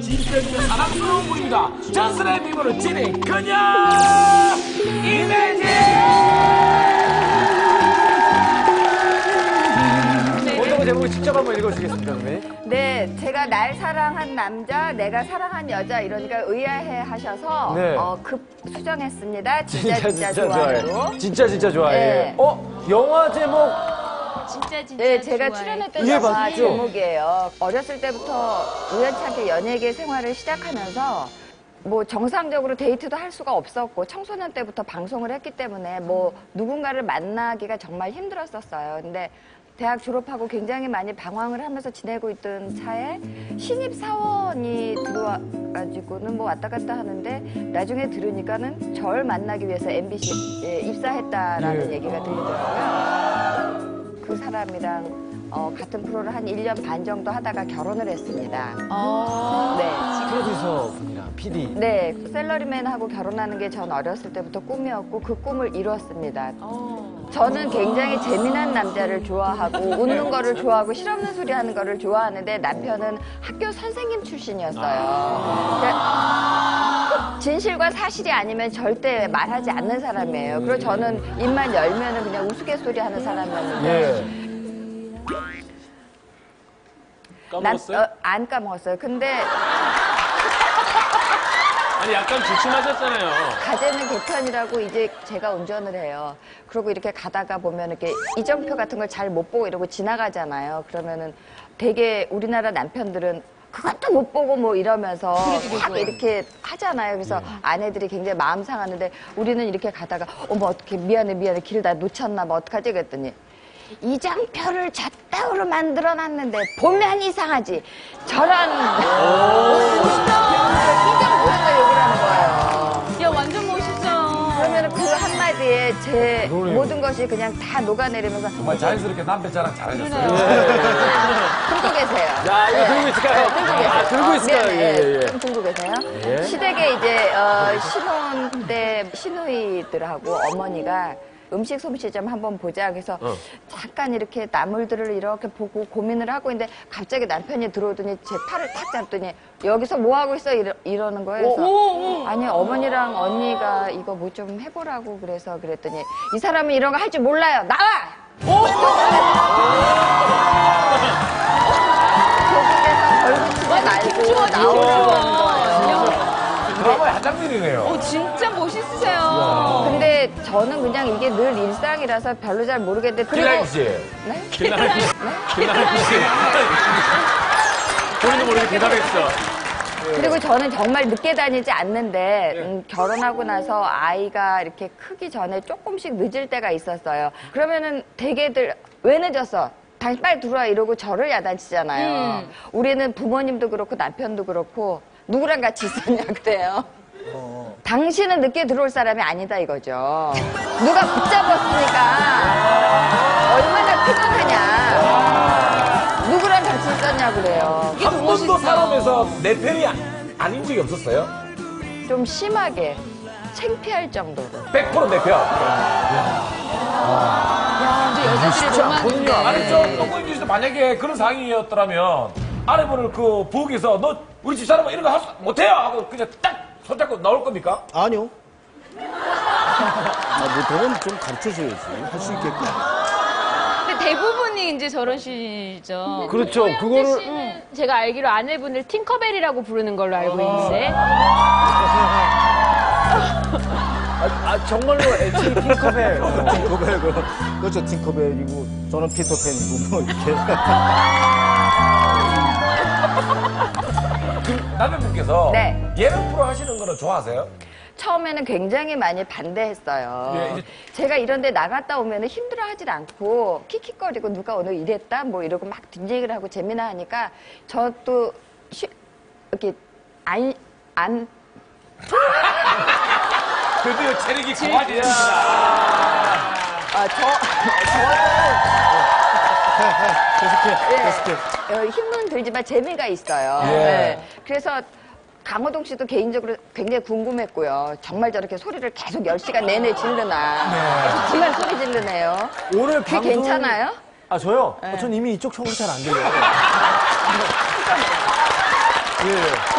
진짜 사랑스러운 분입니다. 전설의 미모를 지닌 그녀 이매진. 오늘 제목을 직접 한번 읽어주시겠습니까, 선배님? 네, 제가 날 사랑한 남자, 내가 사랑한 여자 이러니까 의아해 하셔서 네. 어, 급 수정했습니다. 진짜 진짜, 좋아요. 진짜 진짜 좋아해. 네. 어? 영화 제목 진짜 진짜 네, 제가 좋아해. 출연했던 예, 영화 맞죠? 제목이에요. 어렸을 때부터 우연찮게 연예계 생활을 시작하면서 뭐 정상적으로 데이트도 할 수가 없었고 청소년 때부터 방송을 했기 때문에 뭐 누군가를 만나기가 정말 힘들었었어요. 근데 대학 졸업하고 굉장히 많이 방황을 하면서 지내고 있던 차에 신입 사원이 들어와가지고는 뭐 왔다 갔다 하는데 나중에 들으니까는 절 만나기 위해서 MBC에 입사했다라는 예. 얘기가 들리더라고요. 그 사람이랑 어, 같은 프로를 한 1년 반 정도 하다가 결혼을 했습니다. 어. 네. 프로듀서 분이랑 PD. 네, 셀러리맨하고 결혼하는 게 전 어렸을 때부터 꿈이었고 그 꿈을 이뤘습니다. 어. 저는 굉장히 재미난 남자를 좋아하고 웃는 거를 좋아하고 실없는 소리 하는 거를 좋아하는데 남편은 학교 선생님 출신이었어요. 그러니까 진실과 사실이 아니면 절대 말하지 않는 사람이에요. 그리고 저는 입만 열면은 그냥 우스갯소리 하는 사람이었는데 예. 까먹었어요? 난, 어, 안 까먹었어요. 근데 아니 약간 주춤하셨잖아요. 가재는 개편이라고 이제 제가 운전을 해요. 그리고 이렇게 가다가 보면 이렇게 이정표 같은 걸 잘 못 보고 이러고 지나가잖아요. 그러면은 되게 우리나라 남편들은 그것도 못 보고 뭐 이러면서 확 이렇게 하잖아요. 그래서 아내들이 굉장히 마음 상하는데 우리는 이렇게 가다가 어머 어떻게 미안해 미안해 길 다 놓쳤나 봐 어떡하지 그랬더니 이정표를 잣다우로 만들어 놨는데 보면 이상하지. 저런 이정표가 욕을 하는 거예요. 야 완전 멋있어요. 그러면 그 한마디에 제 그러네요. 모든 것이 그냥 다 녹아내리면서 정말 자연스럽게 남편 자랑 잘하셨어요. 이거 들고 있을까요? 네. 아, 들고 있을까요? 미안해. 예, 예, 예. 좀 들고 계세요. 예. 시댁에 이제 어, 신혼 때 시누이들하고 어머니가 음식 솜씨 좀 한번 보자. 그래서 어. 잠깐 이렇게 나물들을 이렇게 보고 고민을 하고 있는데 갑자기 남편이 들어오더니 제 팔을 탁 잡더니 여기서 뭐 하고 있어 이러, 이러는 거예요. 그래서 아니 어머니랑 언니가 이거 뭐 좀 해보라고 그래서 그랬더니 이 사람은 이런 거 할 줄 몰라요. 나와! 장면이네요. 어, 진짜 멋있으세요. 근데 저는 그냥 이게 늘 일상이라서 별로 잘 모르겠는데 그리고 씨. 네? 길라임 씨. 길라임 씨. 본인도 모르게 대답했어. 그리고 저는 정말 늦게 다니지 않는데 음, 결혼하고 나서 아이가 이렇게 크기 전에 조금씩 늦을 때가 있었어요. 그러면은 대개들 왜 늦었어? 당신 빨리 들어와 이러고 저를 야단치잖아요. 우리는 부모님도 그렇고 남편도 그렇고 누구랑 같이 있었냐 그래요. 당신은 늦게 들어올 사람이 아니다 이거죠. 누가 붙잡았으니까 얼마나 피곤하냐. 누구랑 같이 있었냐 그래요. 한 번도 살아오면서 내 편이 아- 아닌 적이 없었어요? 좀 심하게 창피할 정도로. 100%내 편. 야, 이제 여자들이 로망인데. 아니, 저, 농구임 씨도 만약에 그런 상황이었더라면 아내분을 그 부엌에서 너 우리 집 사람은 이런 거 할 수 못해요! 하고 그냥 딱 손잡고 나올 겁니까? 아니요. 아, 뭐, 그건 좀 가르쳐 줘야지. 할 수 있게끔. 근데 대부분이 이제 저러시죠. 그렇죠. 그거를 음, 제가 알기로 아내분을 팅커벨이라고 부르는 걸로 알고 있는데. 아, 정말로 애칭 킹커벨. 팅커벨, 그, 그렇죠. 팅커벨이고, 저는 피터팬이고, 뭐, 이렇게. 남편분께서 네. 예능 프로 하시는 거는 좋아하세요? 처음에는 굉장히 많이 반대했어요. 예, 제가 이런데 나갔다 오면 힘들어 하질 않고 킥킥거리고 누가 오늘 이랬다 뭐 이러고 막 뒷얘기를 하고 재미나 하니까 저도 쉬- 이렇게 안, 안, 드디어 체력이 강화되었습니다. 아, 저, 계속해, 예, 계속해. 어, 힘은 들지만 재미가 있어요. 예. 네. 그래서 강호동 씨도 개인적으로 굉장히 궁금했고요. 정말 저렇게 소리를 계속 10시간 내내 지르나. 정말 소리 지르네요. 오늘 그게 괜찮아요? 아, 저요? 어, 전 이미 이쪽 청으로 잘 안 들려요. 예.